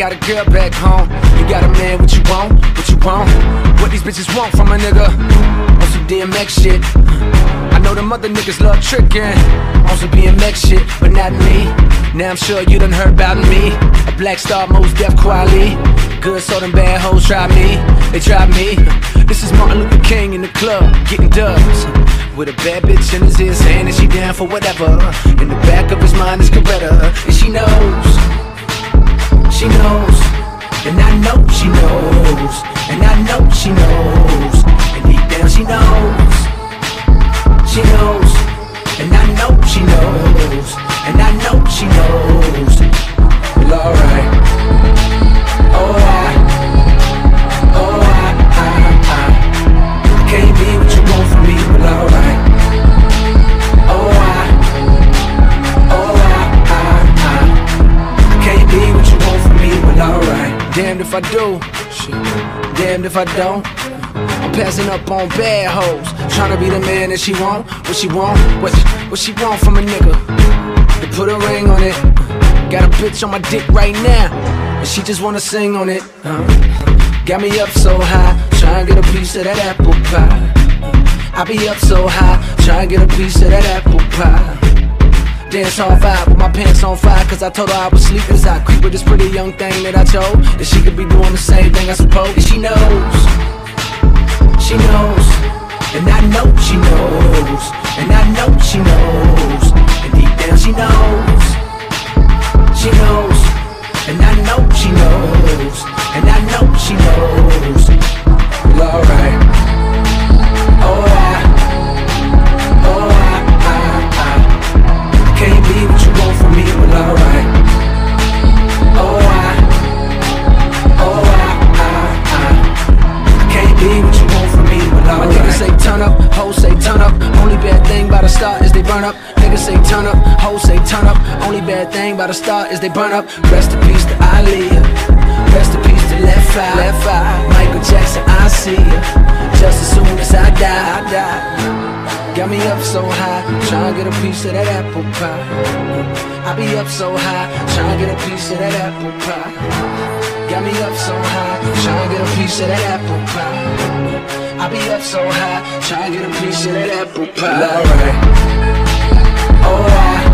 got a girl back home. You got a man, what you want? What you want? What these bitches want from a nigga? On some DMX shit. I know them other niggas love tricking on some BMX shit, but not me. Now I'm sure you done heard about me. A black star, Mos Def quality. Good, so them bad hoes try me. They try me. This is Martin Luther King in the club, getting dubs. With a bad bitch in his ear saying that she down for whatever. In the back of his mind is Coretta, and she knows. Do. Shit. Damned if I don't. I'm passing up on bad hoes. Trying to be the man that she want. What she want? What, what she want from a nigga? To put a ring on it. Got a bitch on my dick right now. And she just wanna sing on it. Uh, got me up so high. Tryna get a piece of that apple pie. I be up so high. Tryna get a piece of that apple pie. Dance on fire, with my pants on fire Cause I told her I was sleeping. As I creep with this pretty young thing that I chose That she could be doing the same thing I suppose. And she knows bad thing about a star is they burn up. Niggas say turn up, hoes say turn up. Only bad thing about a star is they burn up. Rest in peace to Aaliyah. Rest in peace to Left Eye. Left Eye. Michael Jackson, I see ya. Just as soon as I die, I die. Got me up so high, tryna get a piece of that apple pie. I be up so high, tryna get a piece of that apple pie. Got me up so high, tryna get a piece of that apple pie. I be up so high, tryna get a piece of that apple pie. Alright, alright,